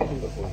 Wonderful.